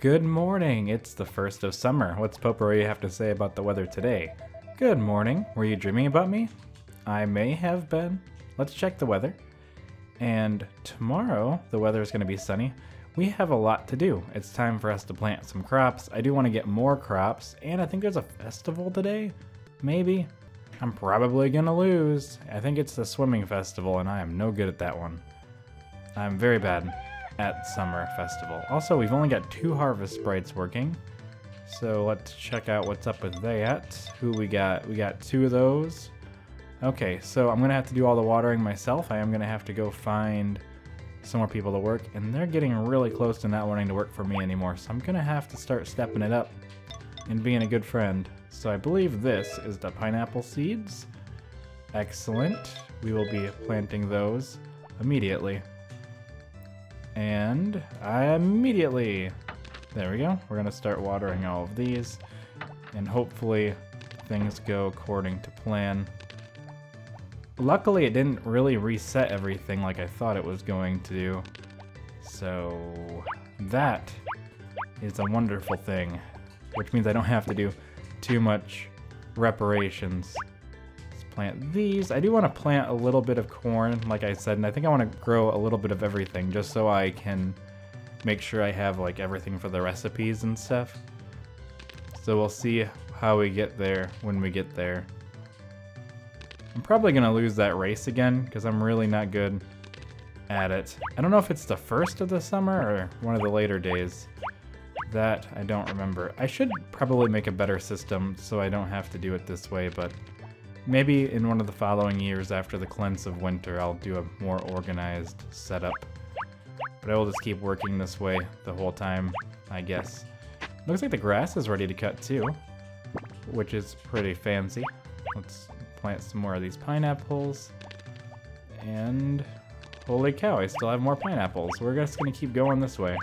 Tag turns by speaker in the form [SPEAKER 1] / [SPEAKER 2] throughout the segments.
[SPEAKER 1] Good morning. It's the first of summer. What's Popuri have to say about the weather today? Good morning. Were you dreaming about me? I may have been. Let's check the weather. And tomorrow, the weather is going to be sunny. We have a lot to do. It's time for us to plant some crops. I do want to get more crops, and I think there's a festival today. Maybe. I'm probably going to lose. I think it's the swimming festival, and I am no good at that one. I'm very bad at summer festival. Also, we've only got two harvest sprites working. So let's check out what's up with that. Who we got? We got two of those. Okay, so I'm gonna have to do all the watering myself. I am gonna have to go find some more people to work, and they're getting really close to not wanting to work for me anymore. So I'm gonna have to start stepping it up and being a good friend. So I believe this is the pineapple seeds. Excellent. We will be planting those immediately. And I immediately, there we go. We're gonna start watering all of these and hopefully things go according to plan. Luckily it didn't really reset everything like I thought it was going to do. So that is a wonderful thing, which means I don't have to do too much reparations plant these. I do want to plant a little bit of corn, like I said, and I think I want to grow a little bit of everything just so I can make sure I have like everything for the recipes and stuff. So we'll see how we get there when we get there. I'm probably going to lose that race again because I'm really not good at it. I don't know if it's the first of the summer or one of the later days. That I don't remember. I should probably make a better system so I don't have to do it this way, but Maybe in one of the following years after the cleanse of winter, I'll do a more organized setup. But I will just keep working this way the whole time, I guess. Looks like the grass is ready to cut too, which is pretty fancy. Let's plant some more of these pineapples. And holy cow, I still have more pineapples. We're just gonna keep going this way.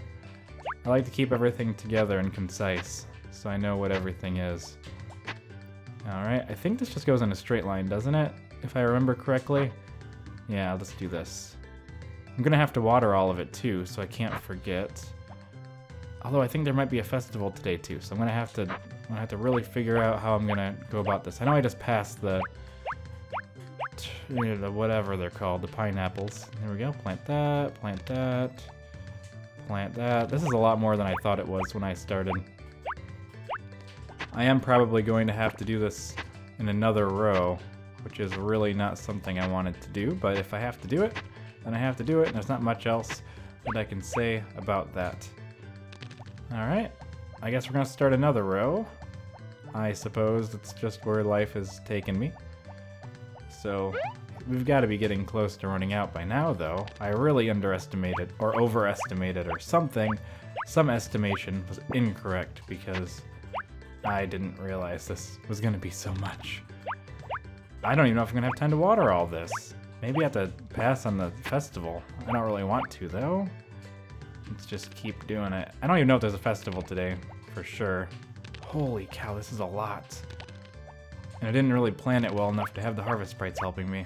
[SPEAKER 1] I like to keep everything together and concise, so I know what everything is. Alright, I think this just goes in a straight line, doesn't it? If I remember correctly. Yeah, let's do this. I'm gonna have to water all of it too, so I can't forget. Although I think there might be a festival today too, so I'm gonna have to I'm gonna have to really figure out how I'm gonna go about this. I know I just passed the the whatever they're called, the pineapples. There we go. Plant that, plant that, plant that. This is a lot more than I thought it was when I started. I am probably going to have to do this in another row, which is really not something I wanted to do, but if I have to do it, then I have to do it, and there's not much else that I can say about that. Alright, I guess we're gonna start another row. I suppose it's just where life has taken me. So, we've got to be getting close to running out by now, though. I really underestimated, or overestimated, or something. Some estimation was incorrect, because I didn't realize this was gonna be so much. I don't even know if I'm gonna have time to water all this. Maybe I have to pass on the festival. I don't really want to, though. Let's just keep doing it. I don't even know if there's a festival today, for sure. Holy cow, this is a lot. And I didn't really plan it well enough to have the harvest sprites helping me.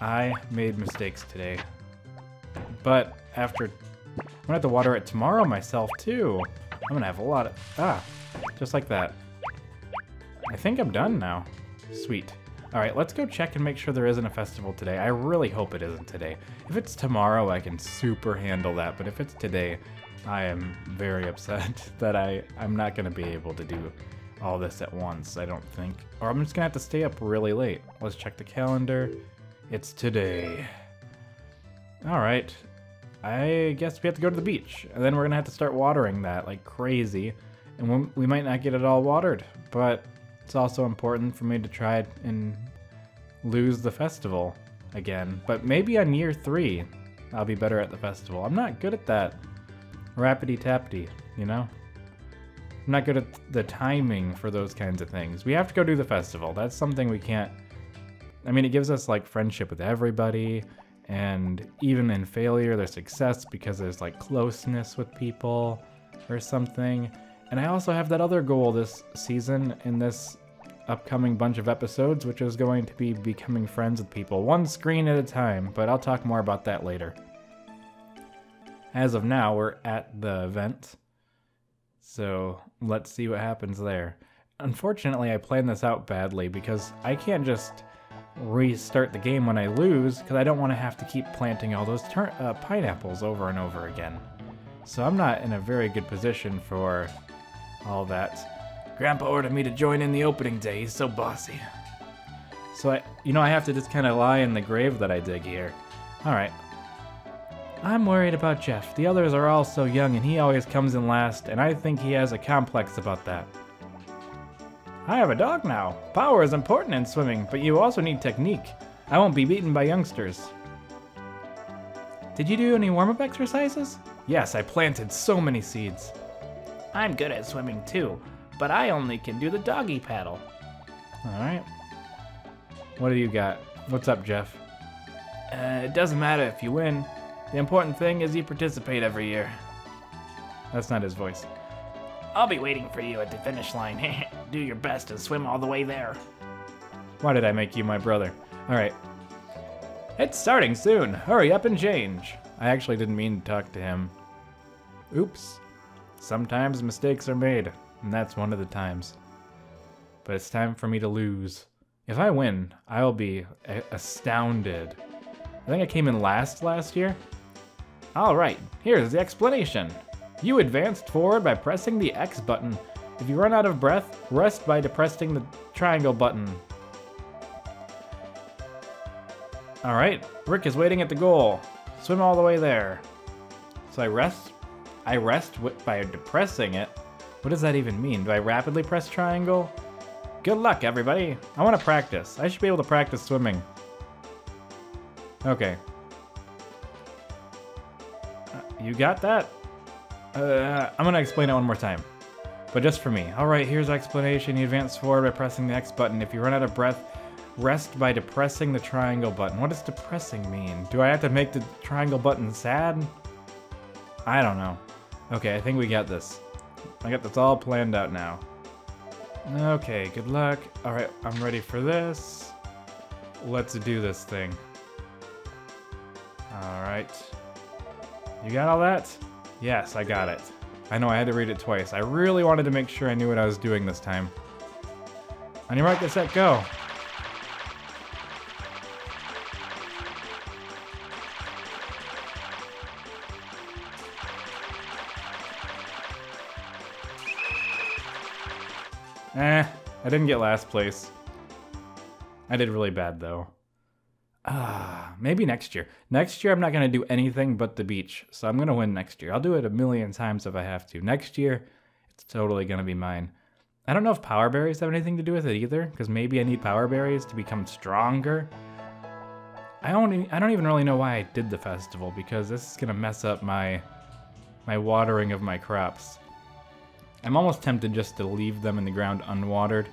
[SPEAKER 1] I made mistakes today. But after... I'm gonna have to water it tomorrow myself, too. I'm gonna have a lot of... Ah, just like that. I think I'm done now. Sweet. Alright, let's go check and make sure there isn't a festival today. I really hope it isn't today. If it's tomorrow, I can super handle that, but if it's today, I am very upset that I, I'm not going to be able to do all this at once, I don't think. Or I'm just going to have to stay up really late. Let's check the calendar. It's today. Alright, I guess we have to go to the beach, and then we're going to have to start watering that like crazy and we might not get it all watered, but it's also important for me to try and lose the festival again. But maybe on year three, I'll be better at the festival. I'm not good at that rapidy tappity, you know? I'm not good at the timing for those kinds of things. We have to go do the festival. That's something we can't. I mean, it gives us like friendship with everybody, and even in failure, there's success because there's like closeness with people or something. And I also have that other goal this season in this upcoming bunch of episodes, which is going to be becoming friends with people, one screen at a time, but I'll talk more about that later. as of now, we're at the event. So let's see what happens there. Unfortunately, I planned this out badly because I can't just restart the game when I lose because I don't want to have to keep planting all those uh, pineapples over and over again. So I'm not in a very good position for all that. Grandpa ordered me to join in the opening day. He's so bossy. So I, you know, I have to just kind of lie in the grave that I dig here. All right. I'm worried about Jeff. The others are all so young and he always comes in last, and I think he has a complex about that. I have a dog now. Power is important in swimming, but you also need technique. I won't be beaten by youngsters. Did you do any warm-up exercises? Yes, I planted so many seeds.
[SPEAKER 2] I'm good at swimming too, but I only can do the doggy paddle.
[SPEAKER 1] Alright. What do you got? What's up, Jeff?
[SPEAKER 2] Uh, it doesn't matter if you win. The important thing is you participate every year.
[SPEAKER 1] That's not his voice.
[SPEAKER 2] I'll be waiting for you at the finish line. Do your best and swim all the way there.
[SPEAKER 1] Why did I make you my brother? Alright. It's starting soon. Hurry up and change. I actually didn't mean to talk to him. Oops. Sometimes mistakes are made, and that's one of the times. But it's time for me to lose. If I win, I'll be astounded. I think I came in last last year. Alright, here's the explanation. You advanced forward by pressing the X button. If you run out of breath, rest by depressing the triangle button. Alright, Rick is waiting at the goal. Swim all the way there. So I rest, I rest by depressing it. What does that even mean? Do I rapidly press triangle? Good luck, everybody. I want to practice. I should be able to practice swimming. Okay. Uh, you got that? Uh, I'm gonna explain it one more time. But just for me. Alright, here's the explanation. You advance forward by pressing the X button. If you run out of breath, rest by depressing the triangle button. What does depressing mean? Do I have to make the triangle button sad? I don't know. Okay, I think we got this. I got this all planned out now. Okay, good luck. Alright, I'm ready for this. Let's do this thing. Alright. You got all that? Yes, I got it. I know I had to read it twice. I really wanted to make sure I knew what I was doing this time. On your mark, get set, go. Didn't get last place. I did really bad though. Ah, maybe next year. Next year, I'm not going to do anything but the beach. So I'm going to win next year. I'll do it a million times if I have to. Next year, it's totally going to be mine. I don't know if power berries have anything to do with it either, because maybe I need power berries to become stronger. I don't, I don't even really know why I did the festival, because this is going to mess up my, my watering of my crops. I'm almost tempted just to leave them in the ground unwatered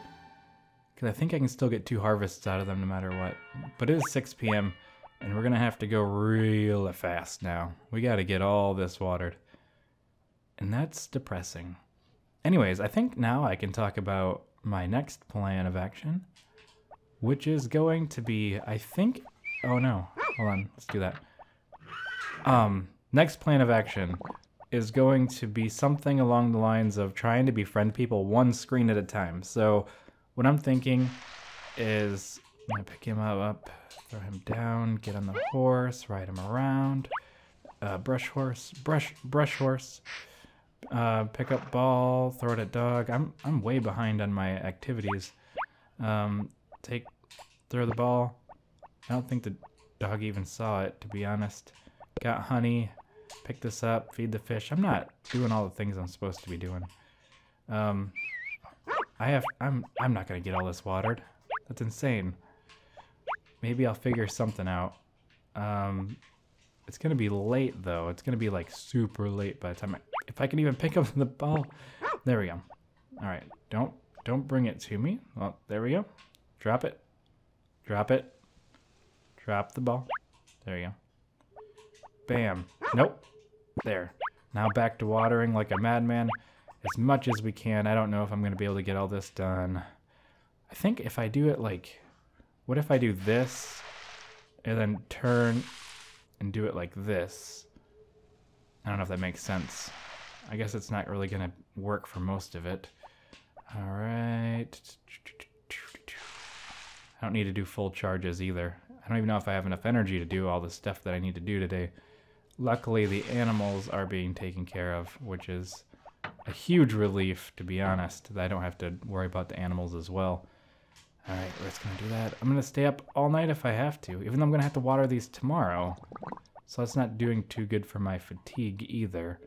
[SPEAKER 1] because I think I can still get two harvests out of them no matter what. But it is 6 p.m. and we're going to have to go real fast now. We got to get all this watered. And that's depressing. Anyways, I think now I can talk about my next plan of action, which is going to be, I think, oh no, hold on, let's do that. Um, next plan of action is going to be something along the lines of trying to befriend people one screen at a time. So what I'm thinking is I'm gonna pick him up, throw him down, get on the horse, ride him around, uh, brush horse, brush brush horse, uh, pick up ball, throw it at dog. I'm I'm way behind on my activities. Um, take, throw the ball. I don't think the dog even saw it, to be honest. Got honey, pick this up, feed the fish. I'm not doing all the things I'm supposed to be doing. Um, I have, I'm, I'm not gonna get all this watered. That's insane. Maybe I'll figure something out. Um, it's gonna be late though. It's gonna be like super late by the time I, if I can even pick up the ball. There we go. All right, don't, don't bring it to me. Well, there we go. Drop it. Drop it. Drop the ball. There you go. Bam. Nope. There. Now back to watering like a madman as much as we can. I don't know if I'm going to be able to get all this done. I think if I do it like, what if I do this and then turn and do it like this? I don't know if that makes sense. I guess it's not really going to work for most of it. All right. I don't need to do full charges either. I don't even know if I have enough energy to do all the stuff that I need to do today. Luckily, the animals are being taken care of, which is a huge relief, to be honest, that I don't have to worry about the animals as well. All right, we're just gonna do that. I'm gonna stay up all night if I have to, even though I'm gonna have to water these tomorrow. So that's not doing too good for my fatigue either.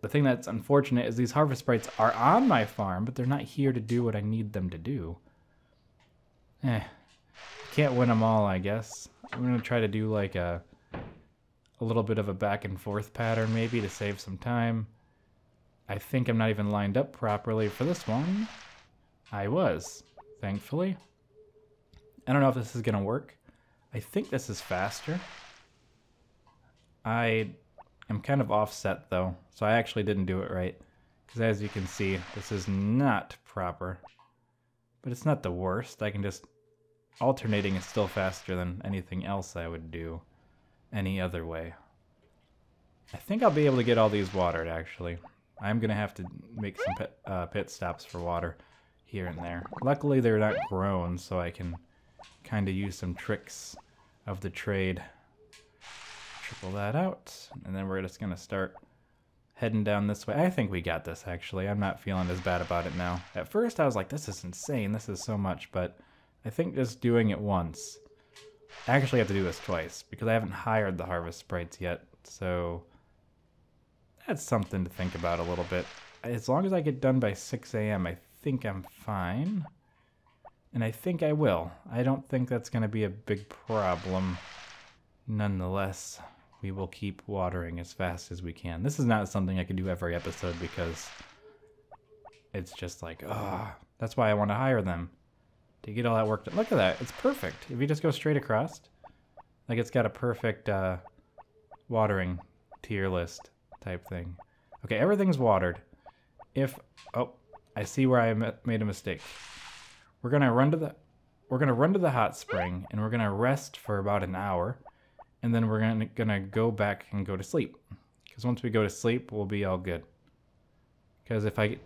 [SPEAKER 1] The thing that's unfortunate is these harvest sprites are on my farm, but they're not here to do what I need them to do. Eh, can't win them all, I guess. I'm gonna try to do like a a little bit of a back and forth pattern maybe to save some time. I think I'm not even lined up properly for this one. I was, thankfully. I don't know if this is gonna work. I think this is faster. I am kind of offset though, so I actually didn't do it right. Because as you can see, this is not proper. But it's not the worst. I can just... Alternating is still faster than anything else I would do any other way. I think I'll be able to get all these watered, actually. I'm going to have to make some pit, uh, pit stops for water here and there. Luckily, they're not grown, so I can kind of use some tricks of the trade. Triple that out, and then we're just going to start heading down this way. I think we got this, actually. I'm not feeling as bad about it now. At first, I was like, this is insane. This is so much, but I think just doing it once I actually have to do this twice because I haven't hired the harvest sprites yet. So that's something to think about a little bit. As long as I get done by 6 a.m., I think I'm fine. And I think I will. I don't think that's going to be a big problem. Nonetheless, we will keep watering as fast as we can. This is not something I can do every episode because it's just like, ah, that's why I want to hire them to get all that work done. Look at that. It's perfect. If you just go straight across, like it's got a perfect uh, watering tier list type thing. Okay, everything's watered. If, oh, I see where I made a mistake. We're gonna run to the, we're gonna run to the hot spring and we're gonna rest for about an hour. And then we're gonna, gonna go back and go to sleep. Because once we go to sleep, we'll be all good. Because if I,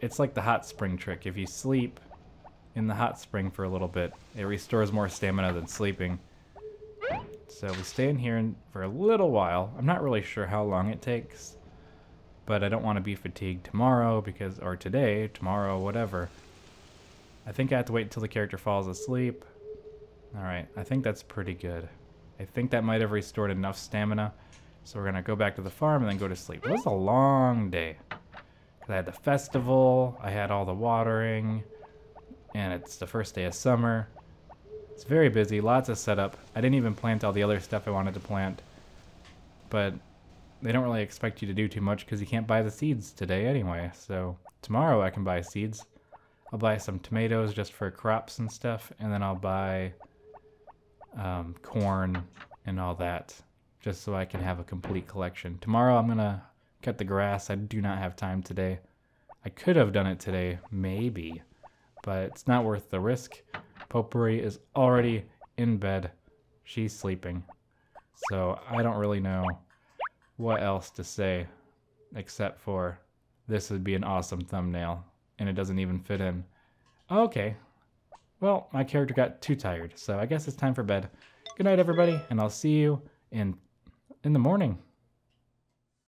[SPEAKER 1] it's like the hot spring trick. If you sleep, in the hot spring for a little bit. It restores more stamina than sleeping. So we stay in here for a little while. I'm not really sure how long it takes, but I don't want to be fatigued tomorrow because, or today, tomorrow, whatever. I think I have to wait until the character falls asleep. Alright, I think that's pretty good. I think that might have restored enough stamina. So we're going to go back to the farm and then go to sleep. It was a long day. I had the festival, I had all the watering, and it's the first day of summer. It's very busy, lots of setup. I didn't even plant all the other stuff I wanted to plant, but they don't really expect you to do too much because you can't buy the seeds today anyway. So tomorrow I can buy seeds. I'll buy some tomatoes just for crops and stuff, and then I'll buy um, corn and all that just so I can have a complete collection. Tomorrow I'm gonna cut the grass. I do not have time today. I could have done it today, maybe but it's not worth the risk. Popuri is already in bed. She's sleeping. So I don't really know what else to say except for this would be an awesome thumbnail and it doesn't even fit in. Okay. Well, my character got too tired, so I guess it's time for bed. Good night, everybody, and I'll see you in in the morning.